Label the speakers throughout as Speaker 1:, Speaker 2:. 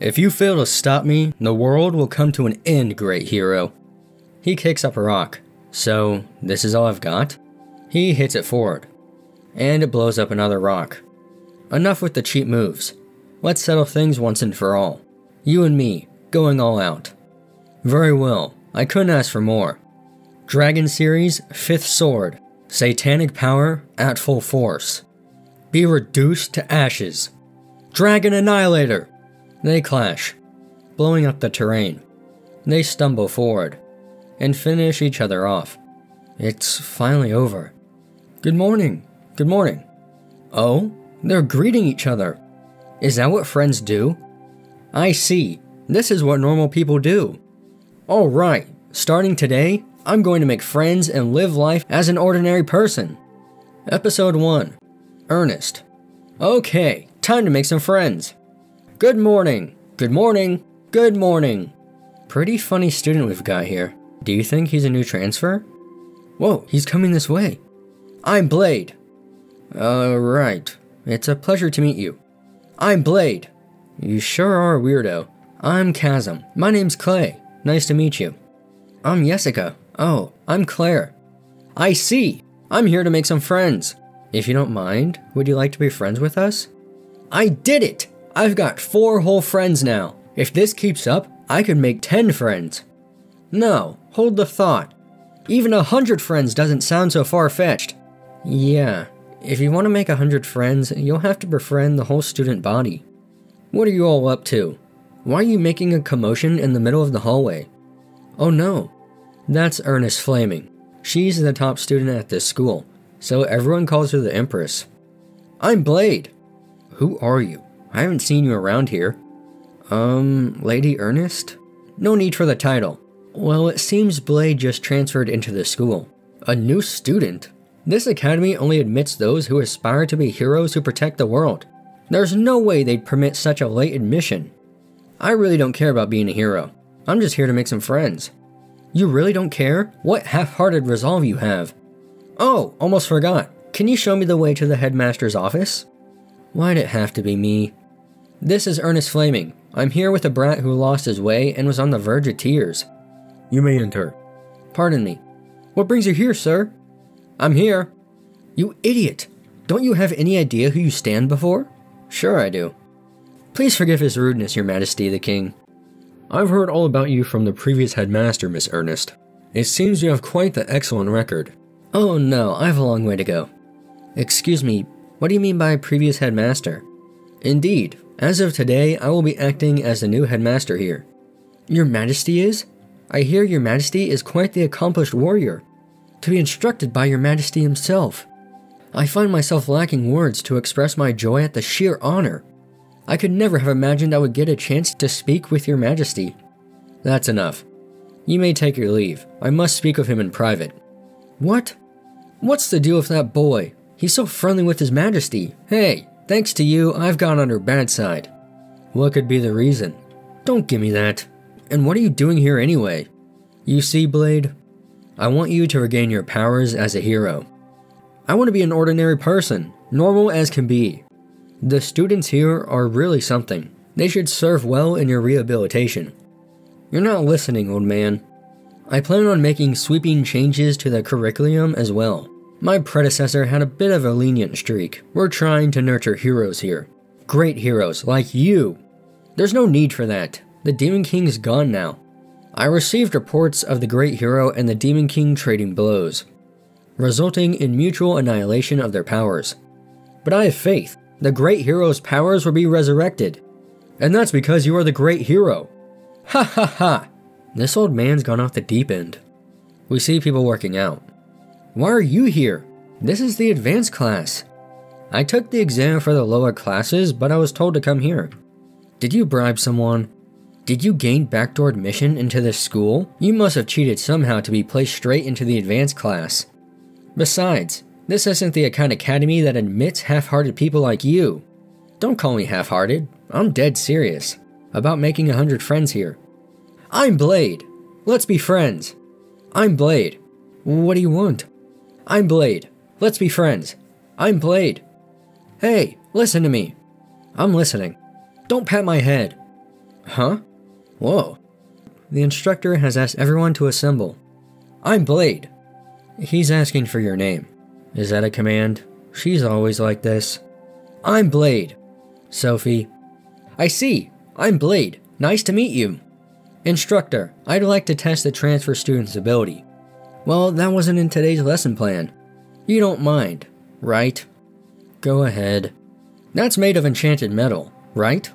Speaker 1: If you fail to stop me, the world will come to an end, great hero. He kicks up a rock. So, this is all I've got? He hits it forward. And it blows up another rock. Enough with the cheap moves. Let's settle things once and for all. You and me, going all out. Very well, I couldn't ask for more. Dragon Series, 5th Sword, Satanic Power at full force. Be reduced to ashes. Dragon Annihilator! They clash, blowing up the terrain. They stumble forward and finish each other off. It's finally over. Good morning. Good morning. Oh, they're greeting each other. Is that what friends do? I see. This is what normal people do. Alright, starting today, I'm going to make friends and live life as an ordinary person. Episode 1 Earnest. Okay, time to make some friends. Good morning. Good morning. Good morning. Pretty funny student we've got here. Do you think he's a new transfer? Whoa, he's coming this way. I'm Blade. Alright, it's a pleasure to meet you. I'm Blade. You sure are a weirdo. I'm Chasm. My name's Clay. Nice to meet you. I'm Jessica. Oh, I'm Claire. I see. I'm here to make some friends. If you don't mind, would you like to be friends with us? I did it! I've got four whole friends now. If this keeps up, I could make 10 friends. No, hold the thought. Even a hundred friends doesn't sound so far fetched. Yeah, if you want to make a hundred friends, you'll have to befriend the whole student body. What are you all up to? Why are you making a commotion in the middle of the hallway? Oh no, that's Earnest Flaming. She's the top student at this school, so everyone calls her the Empress. I'm Blade. Who are you? I haven't seen you around here. Um, Lady Earnest? No need for the title. Well, it seems Blade just transferred into the school. A new student? This academy only admits those who aspire to be heroes who protect the world. There's no way they'd permit such a late admission. I really don't care about being a hero. I'm just here to make some friends. You really don't care? What half hearted resolve you have. Oh, almost forgot. Can you show me the way to the headmaster's office? Why'd it have to be me? This is Earnest Flaming. I'm here with a brat who lost his way and was on the verge of tears. You may enter. Pardon me. What brings you here, sir? I'm here. You idiot! Don't you have any idea who you stand before? Sure, I do. Please forgive his rudeness, Your Majesty the King. I've heard all about you from the previous headmaster, Miss Earnest. It seems you have quite the excellent record. Oh no, I have a long way to go. Excuse me, what do you mean by previous headmaster? Indeed, as of today, I will be acting as the new headmaster here. Your Majesty is? I hear Your Majesty is quite the accomplished warrior. To be instructed by Your Majesty himself. I find myself lacking words to express my joy at the sheer honor. I could never have imagined I would get a chance to speak with your majesty. That's enough. You may take your leave. I must speak with him in private. What? What's the deal with that boy? He's so friendly with his majesty. Hey, thanks to you, I've gone on her bad side. What could be the reason? Don't give me that. And what are you doing here anyway? You see, Blade? I want you to regain your powers as a hero. I want to be an ordinary person, normal as can be. The students here are really something. They should serve well in your rehabilitation. You're not listening, old man. I plan on making sweeping changes to the curriculum as well. My predecessor had a bit of a lenient streak. We're trying to nurture heroes here. Great heroes like you. There's no need for that. The Demon King's gone now. I received reports of the Great Hero and the Demon King trading blows, resulting in mutual annihilation of their powers. But I have faith the great hero's powers will be resurrected. And that's because you are the great hero. Ha ha ha! This old man's gone off the deep end. We see people working out. Why are you here? This is the advanced class. I took the exam for the lower classes, but I was told to come here. Did you bribe someone? Did you gain backdoor admission into this school? You must have cheated somehow to be placed straight into the advanced class. Besides, this isn't the kind of academy that admits half hearted people like you. Don't call me half hearted. I'm dead serious about making a hundred friends here. I'm Blade. Let's be friends. I'm Blade. What do you want? I'm Blade. Let's be friends. I'm Blade. Hey, listen to me. I'm listening. Don't pat my head. Huh? Whoa. The instructor has asked everyone to assemble. I'm Blade. He's asking for your name. Is that a command? She's always like this. I'm Blade. Sophie. I see. I'm Blade. Nice to meet you. Instructor, I'd like to test the transfer student's ability. Well, that wasn't in today's lesson plan. You don't mind, right? Go ahead. That's made of enchanted metal, right?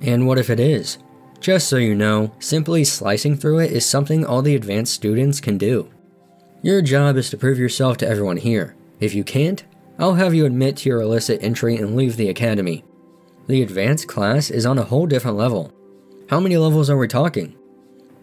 Speaker 1: And what if it is? Just so you know, simply slicing through it is something all the advanced students can do. Your job is to prove yourself to everyone here. If you can't, I'll have you admit to your illicit entry and leave the academy. The advanced class is on a whole different level. How many levels are we talking?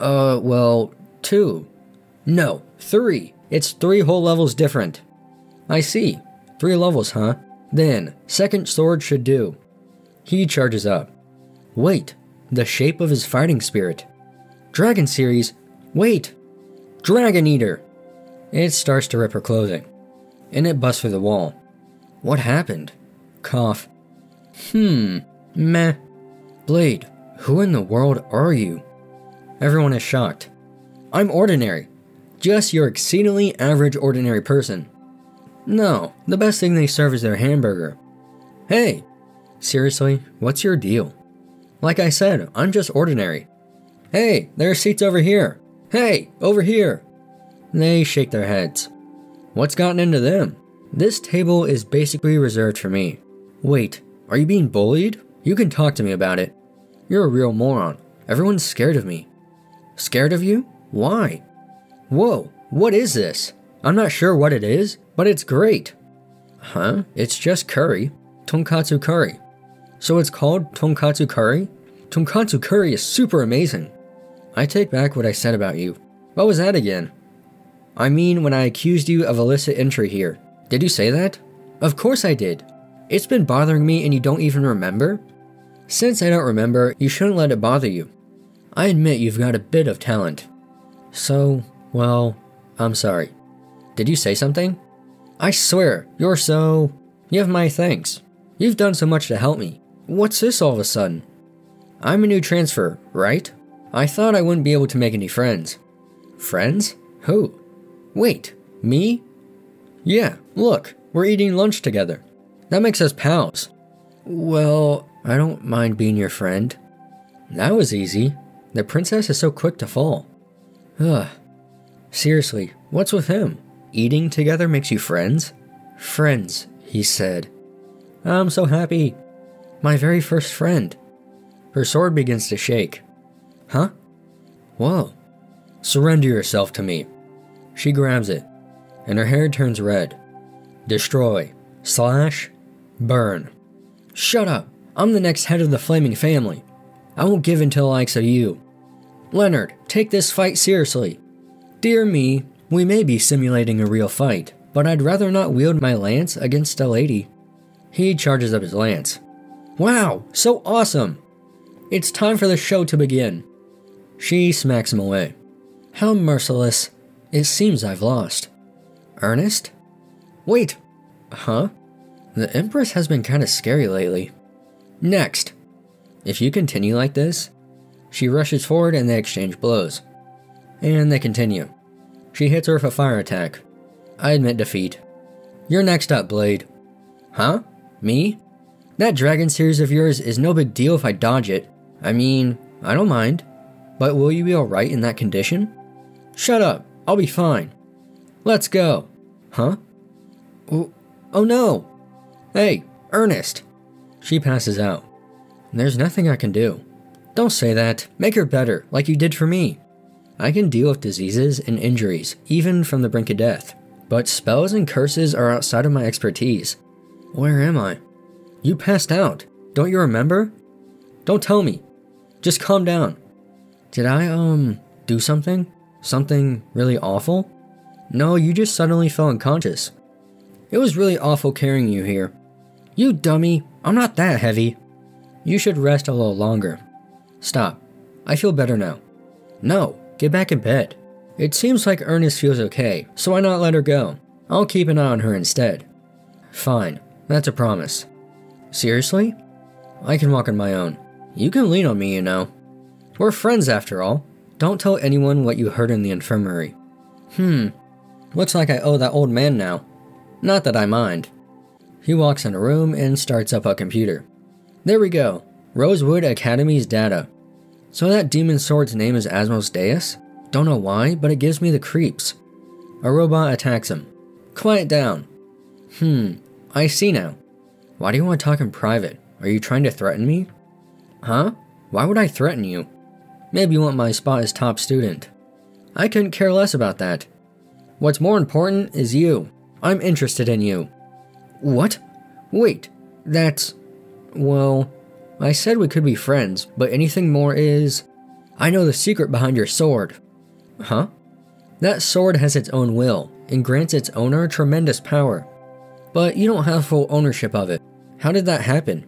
Speaker 1: Uh, well, two. No, three. It's three whole levels different. I see. Three levels, huh? Then, second sword should do. He charges up. Wait, the shape of his fighting spirit. Dragon series. Wait! Dragon Eater! It starts to rip her clothing, and it busts through the wall. What happened? Cough. Hmm, meh. Blade, who in the world are you? Everyone is shocked. I'm ordinary. Just your exceedingly average ordinary person. No, the best thing they serve is their hamburger. Hey! Seriously, what's your deal? Like I said, I'm just ordinary. Hey, there are seats over here. Hey, over here. They shake their heads. What's gotten into them? This table is basically reserved for me. Wait, are you being bullied? You can talk to me about it. You're a real moron. Everyone's scared of me. Scared of you? Why? Whoa, what is this? I'm not sure what it is, but it's great. Huh? It's just curry. Tonkatsu curry. So it's called tonkatsu curry? Tonkatsu curry is super amazing. I take back what I said about you. What was that again? I mean, when I accused you of illicit entry here. Did you say that? Of course I did. It's been bothering me and you don't even remember? Since I don't remember, you shouldn't let it bother you. I admit you've got a bit of talent. So, well, I'm sorry. Did you say something? I swear, you're so. You have my thanks. You've done so much to help me. What's this all of a sudden? I'm a new transfer, right? I thought I wouldn't be able to make any friends. Friends? Who? Wait, me? Yeah, look, we're eating lunch together. That makes us pals. Well, I don't mind being your friend. That was easy. The princess is so quick to fall. Ugh. Seriously, what's with him? Eating together makes you friends? Friends, he said. I'm so happy. My very first friend. Her sword begins to shake. Huh? Whoa. Surrender yourself to me, she grabs it, and her hair turns red. Destroy. Slash. Burn. Shut up. I'm the next head of the Flaming family. I won't give in to the likes of you. Leonard, take this fight seriously. Dear me, we may be simulating a real fight, but I'd rather not wield my lance against a lady. He charges up his lance. Wow, so awesome! It's time for the show to begin. She smacks him away. How merciless. It seems I've lost. Earnest? Wait. Huh? The Empress has been kinda scary lately. Next. If you continue like this, she rushes forward and they exchange blows. And they continue. She hits her with a fire attack. I admit defeat. You're next up, Blade. Huh? Me? That dragon series of yours is no big deal if I dodge it. I mean, I don't mind. But will you be alright in that condition? Shut up. I'll be fine. Let's go. Huh? Oh, oh no! Hey, Earnest! She passes out. There's nothing I can do. Don't say that. Make her better, like you did for me. I can deal with diseases and injuries, even from the brink of death. But spells and curses are outside of my expertise. Where am I? You passed out. Don't you remember? Don't tell me. Just calm down. Did I, um, do something? Something really awful? No, you just suddenly fell unconscious. It was really awful carrying you here. You dummy, I'm not that heavy. You should rest a little longer. Stop. I feel better now. No, get back in bed. It seems like Earnest feels okay, so why not let her go? I'll keep an eye on her instead. Fine, that's a promise. Seriously? I can walk on my own. You can lean on me, you know. We're friends after all. Don't tell anyone what you heard in the infirmary. Hmm, looks like I owe that old man now. Not that I mind. He walks in a room and starts up a computer. There we go. Rosewood Academy's data. So that demon sword's name is Asmodeus? Don't know why, but it gives me the creeps. A robot attacks him. Quiet down. Hmm, I see now. Why do you want to talk in private? Are you trying to threaten me? Huh? Why would I threaten you? Maybe you want my spot as top student. I couldn't care less about that. What's more important is you. I'm interested in you. What? Wait, that's. Well, I said we could be friends, but anything more is. I know the secret behind your sword. Huh? That sword has its own will and grants its owner tremendous power. But you don't have full ownership of it. How did that happen?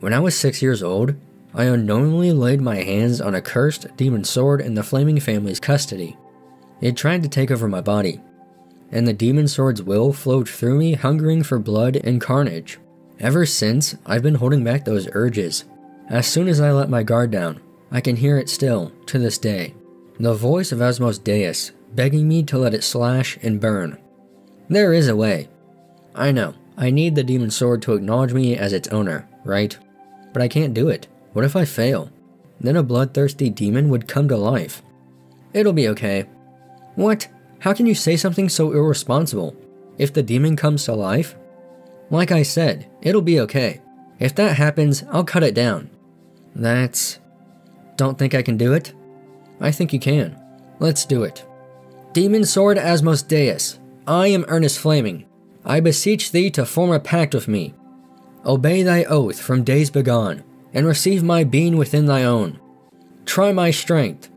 Speaker 1: When I was six years old, I unknowingly laid my hands on a cursed demon sword in the Flaming family's custody. It tried to take over my body, and the demon sword's will flowed through me, hungering for blood and carnage. Ever since, I've been holding back those urges. As soon as I let my guard down, I can hear it still, to this day. The voice of Asmodeus begging me to let it slash and burn. There is a way. I know, I need the demon sword to acknowledge me as its owner, right? But I can't do it. What if I fail? Then a bloodthirsty demon would come to life. It'll be okay. What? How can you say something so irresponsible? If the demon comes to life? Like I said, it'll be okay. If that happens, I'll cut it down. That's. Don't think I can do it? I think you can. Let's do it. Demon Sword Asmodeus, I am Earnest Flaming. I beseech thee to form a pact with me. Obey thy oath from days begone, and receive my being within thy own. Try my strength.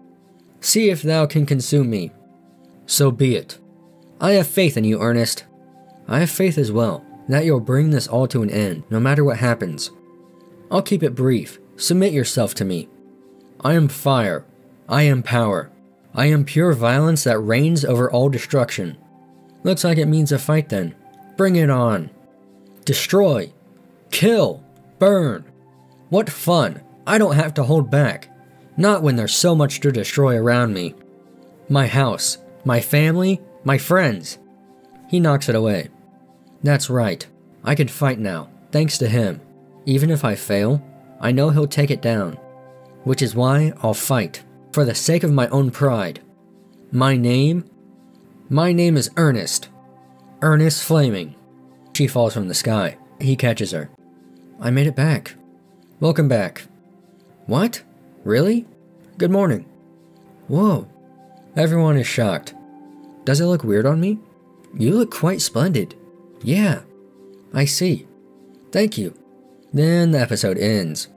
Speaker 1: See if thou can consume me. So be it. I have faith in you, Earnest. I have faith as well that you'll bring this all to an end, no matter what happens. I'll keep it brief. Submit yourself to me. I am fire. I am power. I am pure violence that reigns over all destruction. Looks like it means a fight then. Bring it on. Destroy. Kill. Burn. What fun. I don't have to hold back. Not when there's so much to destroy around me. My house, my family, my friends. He knocks it away. That's right. I can fight now, thanks to him. Even if I fail, I know he'll take it down. Which is why I'll fight, for the sake of my own pride. My name? My name is Earnest. Earnest Flaming. She falls from the sky. He catches her. I made it back. Welcome back. What? Really? Good morning. Whoa. Everyone is shocked. Does it look weird on me? You look quite splendid. Yeah. I see. Thank you. Then the episode ends.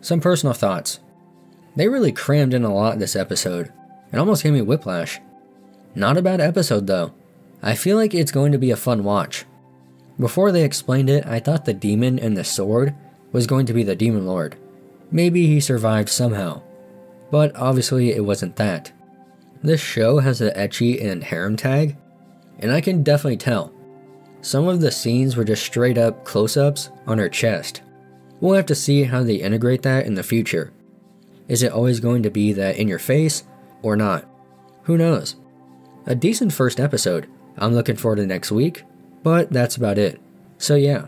Speaker 1: Some personal thoughts. They really crammed in a lot this episode. It almost gave me whiplash. Not a bad episode though. I feel like it's going to be a fun watch. Before they explained it, I thought the demon and the sword was going to be the demon lord. Maybe he survived somehow. But obviously it wasn't that. This show has an ecchi and harem tag, and I can definitely tell. Some of the scenes were just straight up close ups on her chest. We'll have to see how they integrate that in the future. Is it always going to be that in your face, or not? Who knows? A decent first episode, I'm looking forward to next week, but that's about it. So yeah,